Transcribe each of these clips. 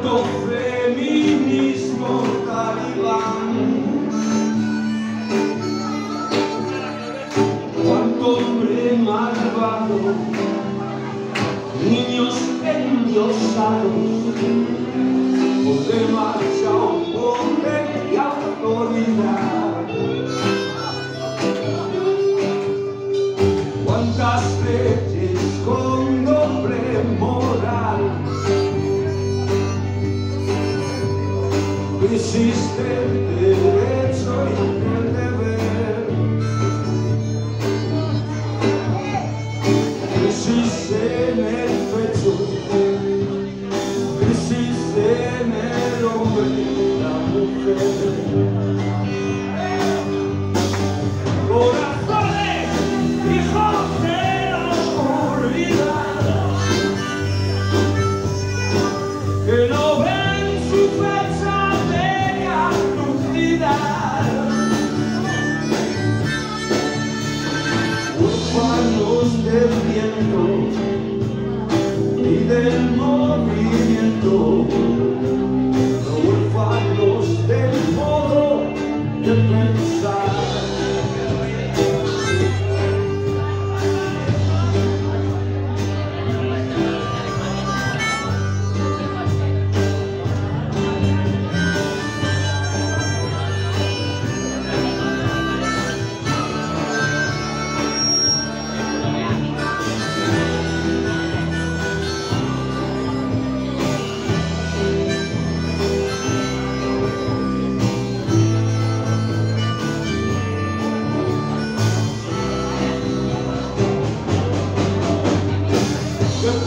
Cuánto feminismo talibán, cuánto hombre malvado, niños endiosados, por marcha o poder y autoridad. El derecho y door.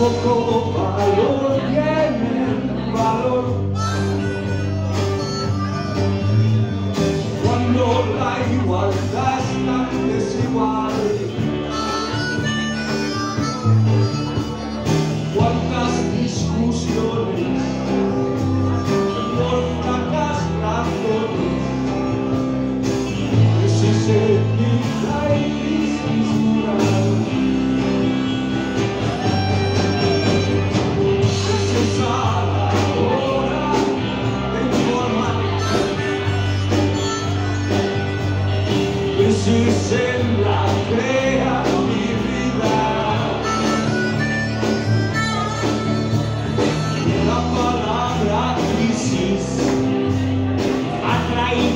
Poco valor tiene valor. Cuando la igualdad es desigual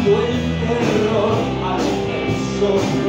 fue el terror a los personas.